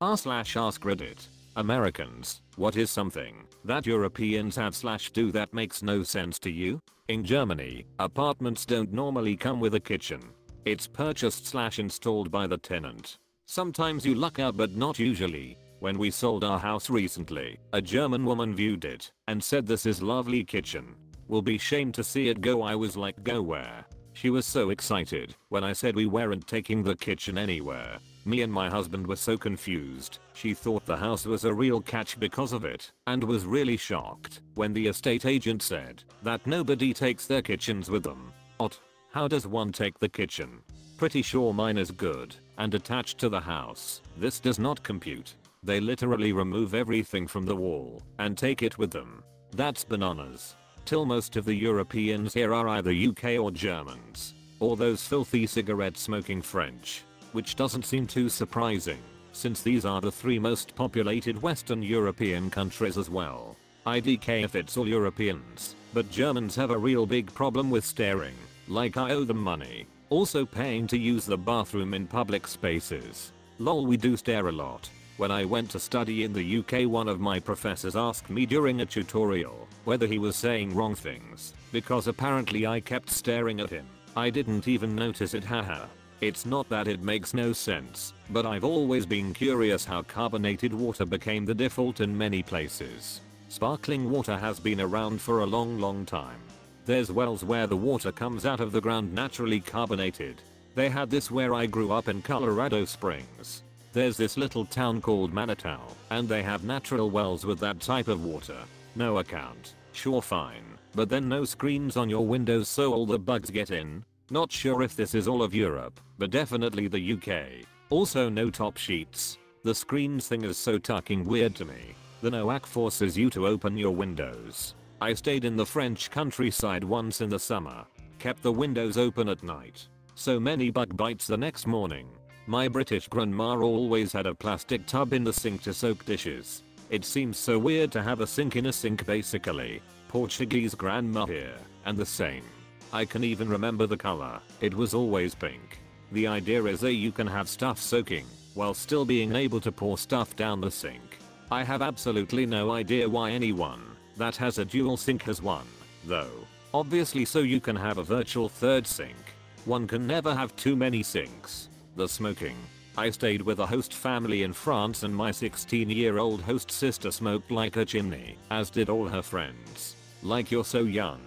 r slash ask reddit. Americans, what is something that Europeans have slash do that makes no sense to you? In Germany, apartments don't normally come with a kitchen. It's purchased slash installed by the tenant. Sometimes you luck out but not usually. When we sold our house recently, a German woman viewed it and said this is lovely kitchen. Will be shame to see it go I was like go where? She was so excited when I said we weren't taking the kitchen anywhere. Me and my husband were so confused. She thought the house was a real catch because of it and was really shocked when the estate agent said that nobody takes their kitchens with them. What? How does one take the kitchen? Pretty sure mine is good and attached to the house. This does not compute. They literally remove everything from the wall and take it with them. That's bananas. Till most of the Europeans here are either UK or Germans. Or those filthy cigarette smoking French which doesn't seem too surprising, since these are the three most populated Western European countries as well. IDK if it's all Europeans, but Germans have a real big problem with staring, like I owe them money. Also paying to use the bathroom in public spaces. Lol we do stare a lot. When I went to study in the UK one of my professors asked me during a tutorial whether he was saying wrong things, because apparently I kept staring at him. I didn't even notice it haha. It's not that it makes no sense, but I've always been curious how carbonated water became the default in many places. Sparkling water has been around for a long long time. There's wells where the water comes out of the ground naturally carbonated. They had this where I grew up in Colorado Springs. There's this little town called Manitou, and they have natural wells with that type of water. No account. Sure fine. But then no screens on your windows so all the bugs get in. Not sure if this is all of Europe, but definitely the UK. Also no top sheets. The screens thing is so tucking weird to me. The NOAC forces you to open your windows. I stayed in the French countryside once in the summer. Kept the windows open at night. So many bug bites the next morning. My British grandma always had a plastic tub in the sink to soak dishes. It seems so weird to have a sink in a sink basically. Portuguese grandma here, and the same. I can even remember the color. It was always pink. The idea is that you can have stuff soaking while still being able to pour stuff down the sink. I have absolutely no idea why anyone that has a dual sink has one, though. Obviously so you can have a virtual third sink. One can never have too many sinks. The smoking. I stayed with a host family in France and my 16 year old host sister smoked like a chimney, as did all her friends. Like you're so young.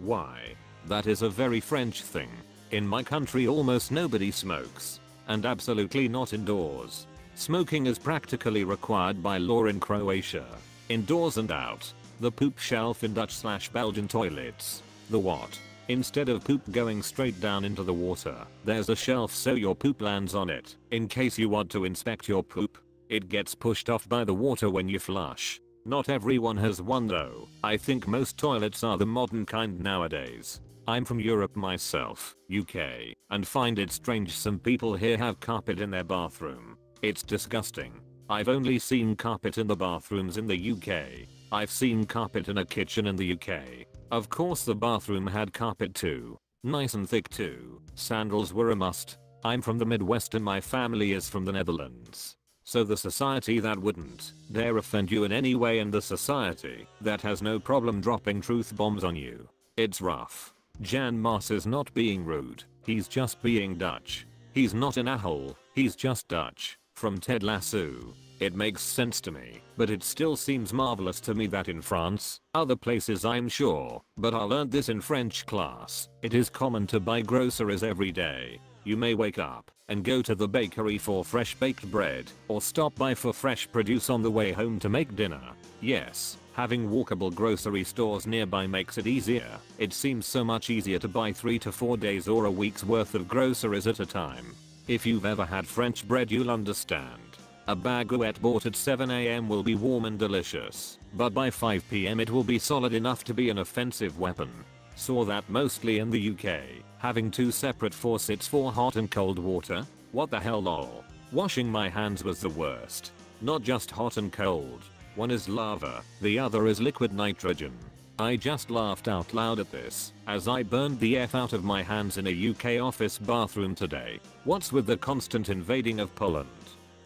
Why? That is a very French thing. In my country almost nobody smokes. And absolutely not indoors. Smoking is practically required by law in Croatia. Indoors and out. The poop shelf in Dutch slash Belgian toilets. The what? Instead of poop going straight down into the water, there's a shelf so your poop lands on it, in case you want to inspect your poop. It gets pushed off by the water when you flush. Not everyone has one though. I think most toilets are the modern kind nowadays. I'm from Europe myself, UK, and find it strange some people here have carpet in their bathroom. It's disgusting. I've only seen carpet in the bathrooms in the UK. I've seen carpet in a kitchen in the UK. Of course the bathroom had carpet too. Nice and thick too. Sandals were a must. I'm from the Midwest and my family is from the Netherlands. So the society that wouldn't dare offend you in any way and the society that has no problem dropping truth bombs on you. It's rough. Jan Maas is not being rude, he's just being Dutch. He's not an a-hole, he's just Dutch. From Ted Lasso. It makes sense to me, but it still seems marvelous to me that in France, other places I'm sure, but I learned this in French class, it is common to buy groceries every day. You may wake up and go to the bakery for fresh baked bread, or stop by for fresh produce on the way home to make dinner. Yes, Having walkable grocery stores nearby makes it easier. It seems so much easier to buy 3 to 4 days or a week's worth of groceries at a time. If you've ever had French bread you'll understand. A baguette bought at 7am will be warm and delicious, but by 5pm it will be solid enough to be an offensive weapon. Saw that mostly in the UK, having two separate faucets for hot and cold water. What the hell lol. Washing my hands was the worst. Not just hot and cold, one is lava, the other is liquid nitrogen. I just laughed out loud at this, as I burned the F out of my hands in a UK office bathroom today. What's with the constant invading of Poland?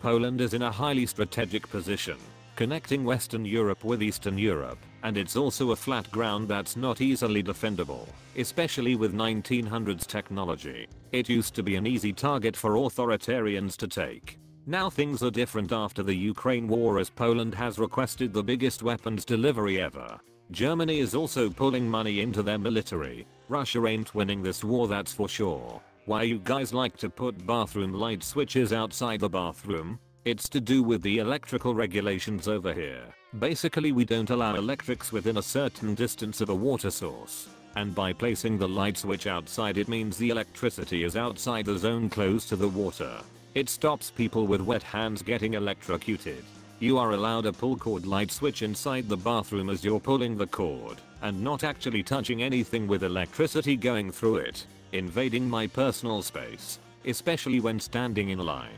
Poland is in a highly strategic position, connecting Western Europe with Eastern Europe, and it's also a flat ground that's not easily defendable, especially with 1900s technology. It used to be an easy target for authoritarians to take. Now things are different after the Ukraine war as Poland has requested the biggest weapons delivery ever. Germany is also pulling money into their military. Russia ain't winning this war that's for sure. Why you guys like to put bathroom light switches outside the bathroom? It's to do with the electrical regulations over here. Basically we don't allow electrics within a certain distance of a water source. And by placing the light switch outside it means the electricity is outside the zone close to the water. It stops people with wet hands getting electrocuted. You are allowed a pull cord light switch inside the bathroom as you're pulling the cord and not actually touching anything with electricity going through it invading my personal space, especially when standing in line.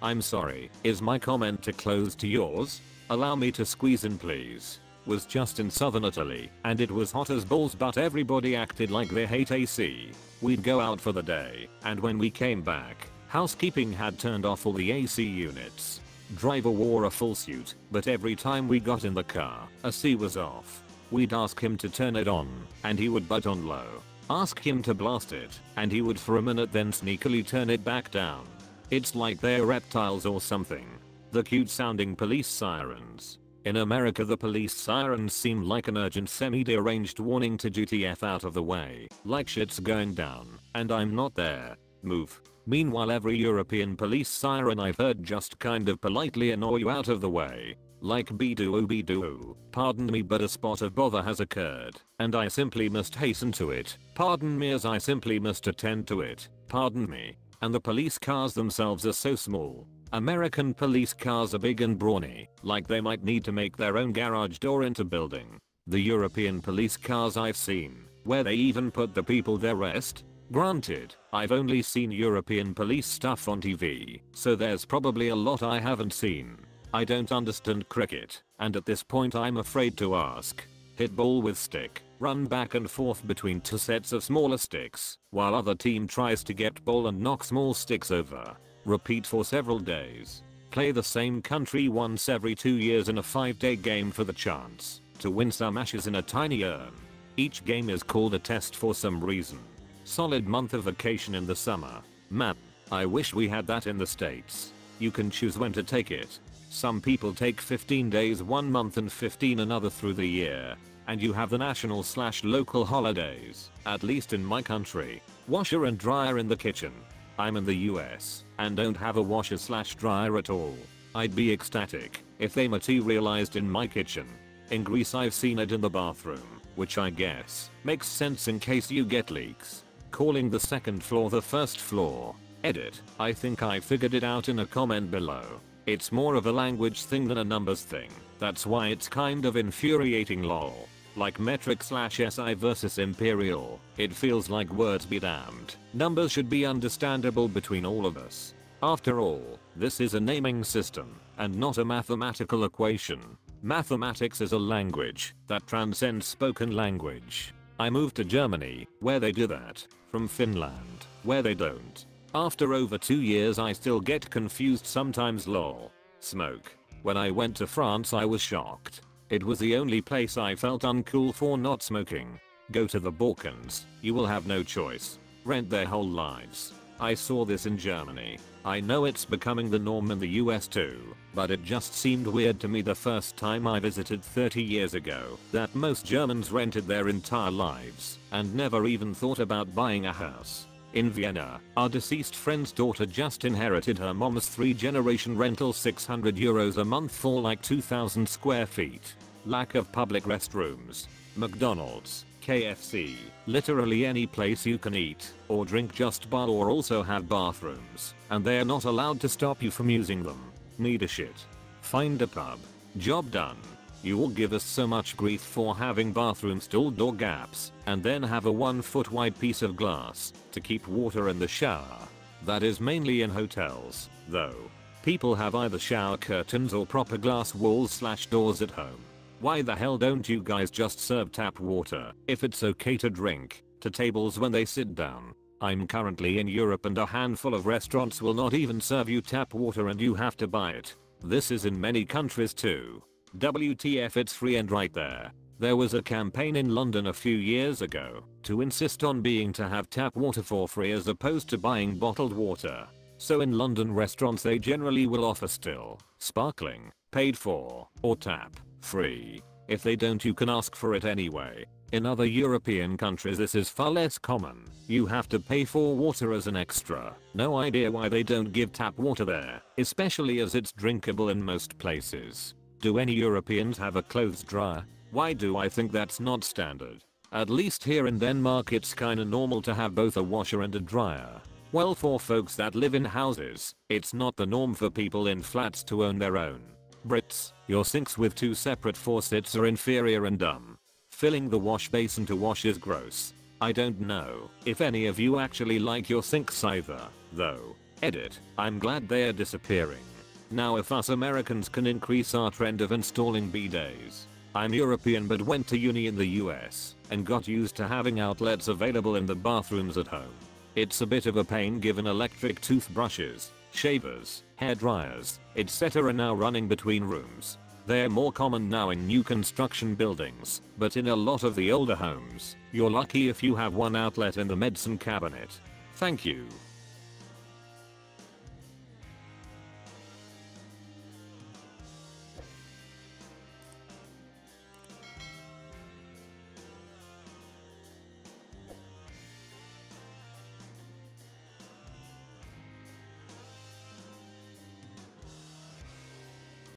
I'm sorry, is my comment too close to yours? Allow me to squeeze in please. Was just in southern Italy, and it was hot as balls but everybody acted like they hate AC. We'd go out for the day, and when we came back, housekeeping had turned off all the AC units. Driver wore a full suit, but every time we got in the car, AC was off. We'd ask him to turn it on, and he would butt on low. Ask him to blast it, and he would for a minute then sneakily turn it back down. It's like they're reptiles or something. The cute sounding police sirens. In America the police sirens seem like an urgent semi-deranged warning to GTF out of the way, like shit's going down, and I'm not there. Move. Meanwhile every European police siren I've heard just kind of politely annoy you out of the way, like be-do be-do pardon me but a spot of bother has occurred, and I simply must hasten to it, pardon me as I simply must attend to it, pardon me, and the police cars themselves are so small. American police cars are big and brawny, like they might need to make their own garage door into building. The European police cars I've seen, where they even put the people there rest, Granted, I've only seen European police stuff on TV, so there's probably a lot I haven't seen. I don't understand cricket, and at this point I'm afraid to ask. Hit ball with stick, run back and forth between two sets of smaller sticks, while other team tries to get ball and knock small sticks over. Repeat for several days. Play the same country once every two years in a 5 day game for the chance to win some ashes in a tiny urn. Each game is called a test for some reason. Solid month of vacation in the summer. Man, I wish we had that in the states. You can choose when to take it, some people take 15 days one month and 15 another through the year. And you have the national slash local holidays, at least in my country. Washer and dryer in the kitchen. I'm in the US, and don't have a washer slash dryer at all. I'd be ecstatic if they materialized in my kitchen. In Greece I've seen it in the bathroom, which I guess makes sense in case you get leaks. Calling the second floor the first floor. Edit, I think I figured it out in a comment below. It's more of a language thing than a numbers thing. That's why it's kind of infuriating lol. Like metric slash SI versus imperial, it feels like words be damned. Numbers should be understandable between all of us. After all, this is a naming system, and not a mathematical equation. Mathematics is a language that transcends spoken language. I moved to Germany, where they do that, from Finland, where they don't. After over 2 years I still get confused sometimes lol. Smoke. When I went to France I was shocked. It was the only place I felt uncool for not smoking. Go to the Balkans, you will have no choice. Rent their whole lives. I saw this in Germany. I know it's becoming the norm in the US too, but it just seemed weird to me the first time I visited 30 years ago that most Germans rented their entire lives and never even thought about buying a house. In Vienna, our deceased friend's daughter just inherited her mom's 3 generation rental 600 euros a month for like 2000 square feet. Lack of public restrooms. McDonald's, KFC, literally any place you can eat or drink just bar or also have bathrooms, and they're not allowed to stop you from using them. Need a shit. Find a pub. Job done. You will give us so much grief for having bathroom stall door gaps and then have a 1 foot wide piece of glass to keep water in the shower. That is mainly in hotels, though. People have either shower curtains or proper glass walls slash doors at home. Why the hell don't you guys just serve tap water, if it's okay to drink, to tables when they sit down? I'm currently in Europe and a handful of restaurants will not even serve you tap water and you have to buy it. This is in many countries too. WTF it's free and right there. There was a campaign in London a few years ago to insist on being to have tap water for free as opposed to buying bottled water. So in London restaurants they generally will offer still, sparkling, paid for, or tap, free. If they don't you can ask for it anyway. In other European countries this is far less common. You have to pay for water as an extra. No idea why they don't give tap water there, especially as it's drinkable in most places. Do any Europeans have a clothes dryer? Why do I think that's not standard? At least here in Denmark it's kinda normal to have both a washer and a dryer. Well for folks that live in houses, it's not the norm for people in flats to own their own. Brits, your sinks with two separate faucets are inferior and dumb. Filling the wash basin to wash is gross. I don't know if any of you actually like your sinks either, though. Edit, I'm glad they're disappearing. Now if us Americans can increase our trend of installing bidets, I'm European but went to uni in the US and got used to having outlets available in the bathrooms at home. It's a bit of a pain given electric toothbrushes, shavers, hair dryers, etc. are now running between rooms. They're more common now in new construction buildings, but in a lot of the older homes, you're lucky if you have one outlet in the medicine cabinet. Thank you.